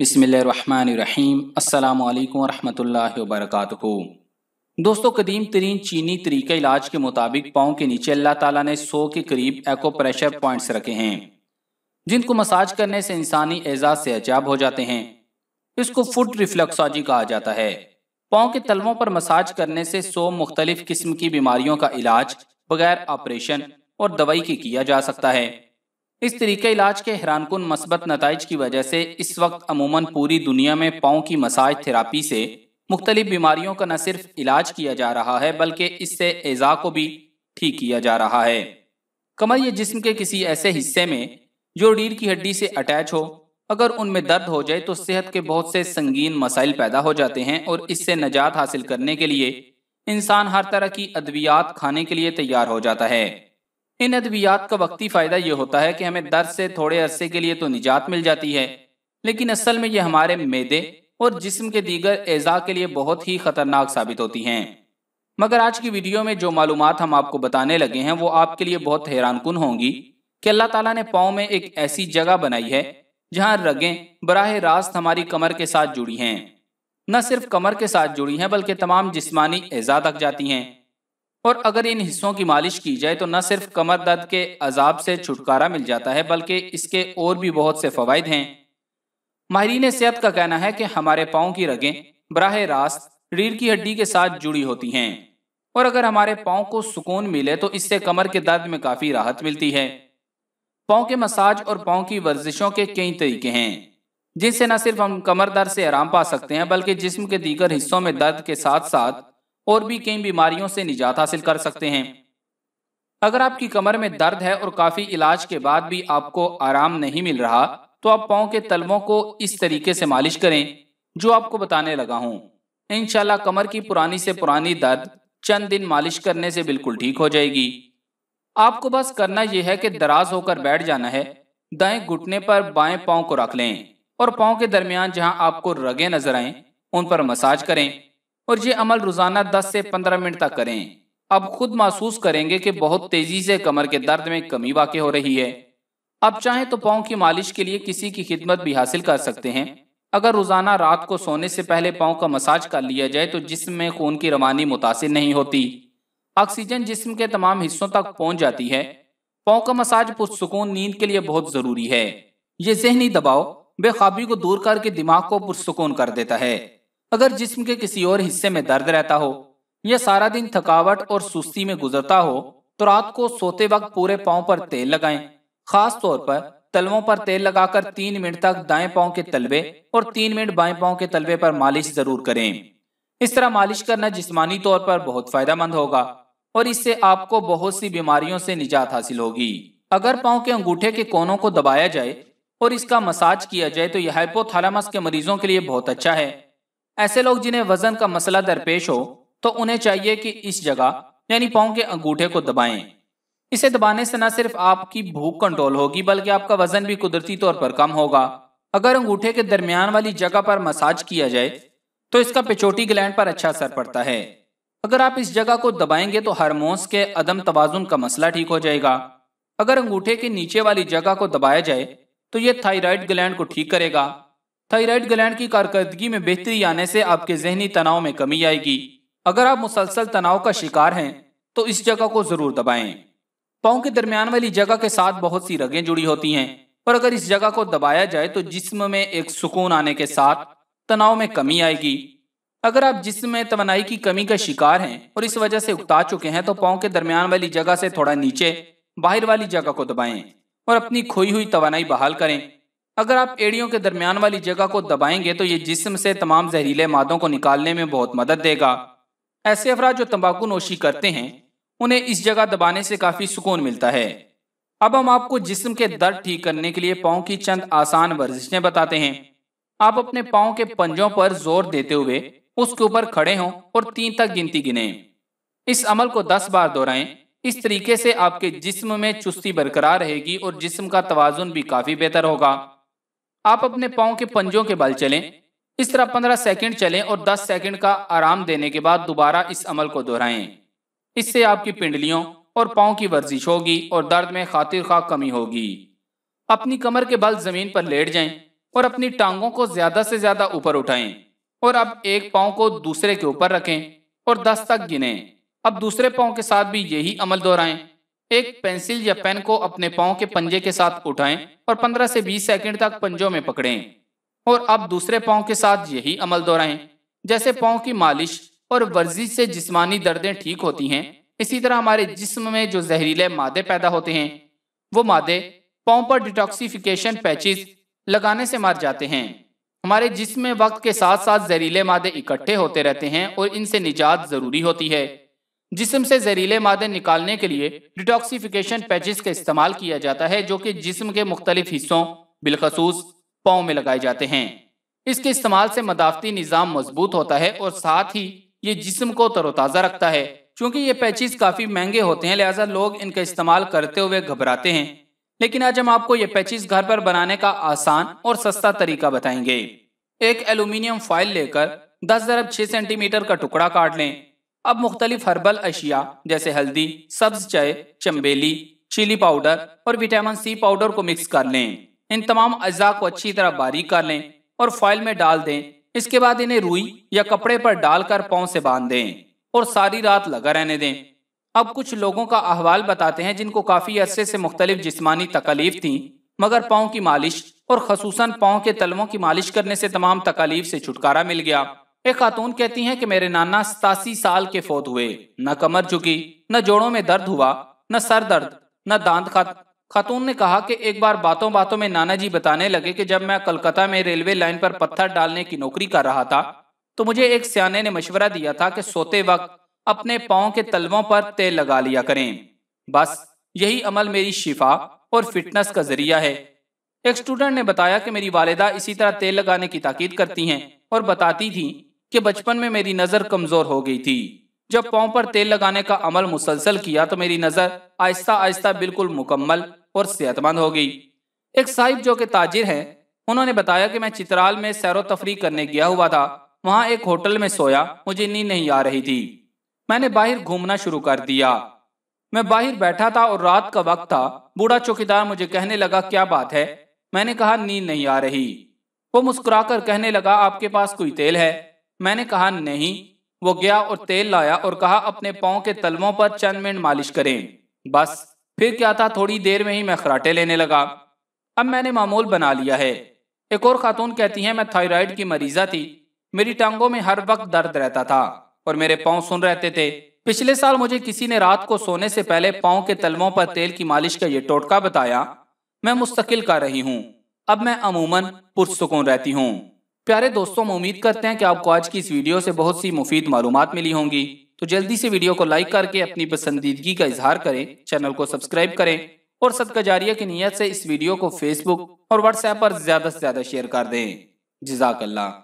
بسم اللہ الرحمن الرحیم۔ السلام علیکم ورحمۃ اللہ وبرکاتہ۔ دوستو، قدیم ترین چینی طریقہ علاج کے مطابق پاؤں کے نیچے اللہ تعالیٰ نے سو کے قریب ایکو پریشر پوائنٹس رکھے ہیں، جن کو مساج کرنے سے انسانی اعزاز سے عجاب ہو جاتے ہیں۔ اس کو فٹ ریفلیکساجی کہا جاتا ہے۔ پاؤں کے تلووں پر مساج کرنے سے سو مختلف قسم کی بیماریوں کا علاج بغیر آپریشن اور دوائی کے کیا جا سکتا ہے۔ اس طریقہ علاج کے حیران کن مثبت نتائج کی وجہ سے اس وقت عموماً پوری دنیا میں پاؤں کی مساج تھراپی سے مختلف بیماریوں کا نہ صرف علاج کیا جا رہا ہے، بلکہ اس سے اعضاء کو بھی ٹھیک کیا جا رہا ہے۔ کمر یہ جسم کے کسی ایسے حصے میں جو ریڑھ کی ہڈی سے اٹیچ ہو، اگر ان میں درد ہو جائے تو صحت کے بہت سے سنگین مسائل پیدا ہو جاتے ہیں اور اس سے نجات حاصل کرنے کے لیے انسان ہر طرح کی ادویات کھانے کے لیے تیار ہو جاتا ہے۔ ان ادویات کا وقتی فائدہ یہ ہوتا ہے کہ ہمیں درد سے تھوڑے عرصے کے لیے تو نجات مل جاتی ہے، لیکن اصل میں یہ ہمارے میدے اور جسم کے دیگر اعضاء کے لیے بہت ہی خطرناک ثابت ہوتی ہیں۔ مگر آج کی ویڈیو میں جو معلومات ہم آپ کو بتانے لگے ہیں، وہ آپ کے لیے بہت حیران کن ہوں گی کہ اللہ تعالیٰ نے پاؤں میں ایک ایسی جگہ بنائی ہے جہاں رگیں براہ راست ہماری کمر کے ساتھ جڑی ہیں۔ نہ صرف کمر کے ساتھ جڑی ہیں، بلکہ تمام جسمانی اعضاء تک جاتی ہیں۔ اور اگر ان حصوں کی مالش کی جائے تو نہ صرف کمر درد کے عذاب سے چھٹکارا مل جاتا ہے، بلکہ اس کے اور بھی بہت سے فوائد ہیں۔ ماہرین صحت کا کہنا ہے کہ ہمارے پاؤں کی رگیں براہ راست ریڑھ کی ہڈی کے ساتھ جڑی ہوتی ہیں۔ اور اگر ہمارے پاؤں کو سکون ملے تو اس سے کمر کے درد میں کافی راحت ملتی ہے۔ پاؤں کے مساج اور پاؤں کی ورزشوں کے کئی طریقے ہیں، جن سے نہ صرف ہم کمر درد سے آرام پا سکتے ہیں، بلکہ جسم کے دیگر حصوں میں درد کے ساتھ ساتھ اور بھی کئی بیماریوں سے نجات حاصل کر سکتے ہیں۔ اگر آپ کی کمر میں درد ہے اور کافی علاج کے بعد بھی آپ کو آرام نہیں مل رہا، تو آپ پاؤں کے تلووں کو اس طریقے سے مالش کریں، جو آپ کو بتانے لگا ہوں۔ انشاءاللہ کمر کی پرانی سے پرانی درد چند دن مالش کرنے سے بالکل ٹھیک ہو جائے گی۔ آپ کو بس کرنا یہ ہے کہ دراز ہو کر بیٹھ جانا ہے، دائیں گھٹنے پر بائیں پاؤں کو رکھ لیں اور پاؤں کے درمیان جہاں آپ کو رگیں نظر آئیں، ان پر مساج کریں۔ اور یہ عمل روزانہ دس سے پندرہ منٹ تک کریں۔ اب خود محسوس کریں گے کہ بہت تیزی سے کمر کے درد میں کمی واقع ہو رہی ہے۔ اب چاہیں تو پاؤں کی مالش کے لیے کسی کی خدمت بھی حاصل کر سکتے ہیں۔ اگر روزانہ رات کو سونے سے پہلے پاؤں کا مساج کر لیا جائے تو جسم میں خون کی روانی متاثر نہیں ہوتی۔ آکسیجن جسم کے تمام حصوں تک پہنچ جاتی ہے۔ پاؤں کا مساج پرسکون نیند کے لیے بہت ضروری ہے۔ یہ ذہنی دباؤ بے خوابی کو دور کر کے دماغ کو پرسکون کر دیتا ہے۔ اگر جسم کے کسی اور حصے میں درد رہتا ہو یا سارا دن تھکاوٹ اور سستی میں گزرتا ہو، تو رات کو سوتے وقت پورے پاؤں پر تیل لگائیں۔ خاص طور پر تلووں پر تیل لگا کر تین منٹ تک دائیں پاؤں کے تلوے اور تین منٹ بائیں پاؤں کے تلوے پر مالش ضرور کریں۔ اس طرح مالش کرنا جسمانی طور پر بہت فائدہ مند ہوگا اور اس سے آپ کو بہت سی بیماریوں سے نجات حاصل ہوگی۔ اگر پاؤں کے انگوٹھے کے کونوں کو دبایا جائے اور اس کا مساج کیا جائے، تو یہ ہائپو تھالامس کے مریضوں کے لیے بہت اچھا ہے۔ ایسے لوگ جنہیں وزن کا مسئلہ درپیش ہو، تو انہیں چاہیے کہ اس جگہ یعنی پاؤں کے انگوٹھے کو دبائیں۔ اسے دبانے سے نہ صرف آپ کی بھوک کنٹرول ہوگی، بلکہ آپ کا وزن بھی قدرتی طور پر کم ہوگا۔ اگر انگوٹھے کے درمیان والی جگہ پر مساج کیا جائے، تو اس کا پچوٹی گلینڈ پر اچھا اثر پڑتا ہے۔ اگر آپ اس جگہ کو دبائیں گے، تو ہارمونس کے عدم توازن کا مسئلہ ٹھیک ہو جائے گا۔ اگر انگوٹھے کے نیچے والی جگہ کو دبایا جائے، تو یہ تھائرائڈ گلینڈ کو ٹھیک کرے گا۔ تھائرائڈ گلینڈ کی کارکردگی میں بہتری آنے سے آپ کے ذہنی تناؤ میں کمی آئے گی۔ اگر آپ مسلسل تناؤ کا شکار ہیں، تو اس جگہ کو ضرور دبائیں۔ پاؤں کے درمیان والی جگہ کے ساتھ بہت سی رگیں جڑی ہوتی ہیں۔ اور اگر اس جگہ کو دبایا جائے، تو جسم میں ایک سکون آنے کے ساتھ تناؤ میں کمی آئے گی۔ اگر آپ جسم میں توانائی کی کمی کا شکار ہیں اور اس وجہ سے اکتا چکے ہیں، تو پاؤں کے درمیان والی جگہ سے تھوڑا نیچے، باہر والی جگہ کو دبائیں اور اپنی کھوئی ہوئی توانائی بحال کریں۔ اگر آپ ایڑیوں کے درمیان والی جگہ کو دبائیں گے تو یہ جسم سے تمام زہریلے مادوں کو نکالنے میں بہت مدد دے گا۔ ایسے افراد جو تمباکو نوشی کرتے ہیں، انہیں اس جگہ دبانے سے کافی سکون ملتا ہے۔ اب ہم آپ کو جسم کے درد ٹھیک کرنے کے لیے پاؤں کی چند آسان ورزشیں بتاتے ہیں۔ آپ اپنے پاؤں کے پنجوں پر زور دیتے ہوئے اس کے اوپر کھڑے ہوں اور تین تک گنتی گنیں۔ اس عمل کو دس بار دہرائیں۔ اس طریقے سے آپ کے جسم میں چستی برقرار رہے گی اور جسم کا توازن بھی کافی بہتر ہوگا۔ آپ اپنے پاؤں کے پنجوں کے بل چلیں۔ اس طرح پندرہ سیکنڈ چلیں اور دس سیکنڈ کا آرام دینے کے بعد دوبارہ اس عمل کو دہرائیں۔ اس سے آپ کی پنڈلیوں اور پاؤں کی ورزش ہوگی اور درد میں خاطر خواہ کمی ہوگی۔ اپنی کمر کے بل زمین پر لیٹ جائیں اور اپنی ٹانگوں کو زیادہ سے زیادہ اوپر اٹھائیں اور اب ایک پاؤں کو دوسرے کے اوپر رکھیں اور دس تک گنیں۔ اب دوسرے پاؤں کے ساتھ بھی یہی عمل دہرائیں۔ ایک پینسل یا پین کو اپنے پاؤں کے پنجے کے ساتھ اٹھائیں اور پندرہ سے بیس سیکنڈ تک پنجوں میں پکڑیں۔ اور اب دوسرے پاؤں کے ساتھ یہی عمل دہرائیں۔ جیسے پاؤں کی مالش اور ورزش سے جسمانی دردیں ٹھیک ہوتی ہیں، اسی طرح ہمارے جسم میں جو زہریلے مادے پیدا ہوتے ہیں، وہ مادے پاؤں پر ڈیٹاکسیفیکیشن پیچز لگانے سے مار جاتے ہیں۔ ہمارے جسم میں وقت کے ساتھ ساتھ زہریلے مادے اکٹھے ہوتے رہتے ہیں اور ان سے نجات ضروری ہوتی ہے۔ جسم سے زہریلے مادے نکالنے کے لیے ڈیٹاکسیفیکیشن پیچز کا استعمال کیا جاتا ہے جو کہ جسم کے مختلف حصوں، بالخصوص پاؤں میں لگائے جاتے ہیں۔ اس کے استعمال سے مدافعتی نظام مضبوط ہوتا ہے اور ساتھ ہی یہ جسم کو تر و تازہ رکھتا ہے۔ چونکہ یہ پیچز کافی مہنگے ہوتے ہیں، لہٰذا لوگ ان کا استعمال کرتے ہوئے گھبراتے ہیں۔ لیکن آج ہم آپ کو یہ پیچز گھر پر بنانے کا آسان اور سستا طریقہ بتائیں گے۔ ایک ایلومینیم فائل لے کر دس ضرب چھ سینٹی میٹر کا ٹکڑا کاٹ لیں۔ اب مختلف ہربل اشیاء جیسے ہلدی، سبز چائے، چمبیلی چیلی پاؤڈر اور وٹامن سی پاؤڈر کو مکس کر لیں۔ ان تمام اجزاء کو اچھی طرح باریک کر لیں اور فائل میں ڈال دیں۔ اس کے بعد انہیں روئی یا کپڑے پر ڈال کر پاؤں سے باندھ دیں اور ساری رات لگا رہنے دیں۔ اب کچھ لوگوں کا احوال بتاتے ہیں جن کو کافی عرصے سے مختلف جسمانی تکلیف تھیں، مگر پاؤں کی مالش اور خصوصاً پاؤں کے تلووں کی مالش کرنے سے تمام تکلیف سے چھٹکارا مل گیا۔ ایک خاتون کہتی ہیں کہ میرے نانا ستاسی سال کے فوت ہوئے۔ نہ کمر جھکی، نہ جوڑوں میں درد ہوا، نہ سر درد، نہ دانت خط۔ خاتون نے کہا کہ ایک بار باتوں باتوں میں نانا جی بتانے لگے کہ جب میں کلکتہ میں ریلوے لائن پر پتھر ڈالنے کی نوکری کر رہا تھا، تو مجھے ایک سیانے نے مشورہ دیا تھا کہ سوتے وقت اپنے پاؤں کے تلووں پر تیل لگا لیا کریں۔ بس، یہی عمل میری شفا اور فٹنس کا ذریعہ ہے۔ ایک سٹوڈنٹ نے بتایا کہ میری والدہ اسی طرح تیل لگانے کی تاکید کرتی ہیں اور بتاتی تھی کہ بچپن میں میری نظر کمزور ہو گئی تھی۔ جب پاؤں پر تیل لگانے کا عمل مسلسل کیا تو میری نظر آہستہ آہستہ بالکل مکمل اور صحت مند ہو گئی۔ ایک صاحب جو کہ تاجر ہیں، انہوں نے بتایا کہ میں چترال میں سیر و تفریح کرنے گیا ہوا تھا۔ وہاں ایک ہوٹل میں سویا، مجھے نیند نہیں آ رہی تھی۔ میں نے باہر گھومنا شروع کر دیا۔ میں باہر بیٹھا تھا اور رات کا وقت تھا۔ بوڑھا چوکیدار مجھے کہنے لگا، کیا بات ہے؟ میں نے کہا، نیند نہیں آ رہی۔ وہ مسکرا کر کہنے لگا، آپ کے پاس کوئی تیل ہے؟ میں نے کہا نہیں۔ وہ گیا اور تیل لایا اور کہا اپنے پاؤں کے تلووں پر چند منٹ مالش کریں۔ بس، پھر کیا تھا؟ تھوڑی دیر میں ہی میں خراٹے لینے لگا۔ اب میں نے معمول بنا لیا ہے۔ ایک اور خاتون کہتی ہیں، میں تھائرائیڈ کی مریضہ تھی۔ میری ٹانگوں میں ہر وقت درد رہتا تھا اور میرے پاؤں سن رہتے تھے۔ پچھلے سال مجھے کسی نے رات کو سونے سے پہلے پاؤں کے تلووں پر تیل کی مالش کا یہ ٹوٹکا بتایا۔ میں مستقل کر رہی ہوں۔ اب میں عموماً پرسکون رہتی ہوں۔ پیارے دوستوں میں امید کرتے ہیں کہ آپ کو آج کی اس ویڈیو سے بہت سی مفید معلومات ملی ہوں گی۔ تو جلدی سے ویڈیو کو لائک کر کے اپنی پسندیدگی کا اظہار کریں، چینل کو سبسکرائب کریں اور صدقہ جاریہ کی نیت سے اس ویڈیو کو فیس بک اور واٹس ایپ پر زیادہ سے زیادہ شیئر کر دیں۔ جزاک اللہ۔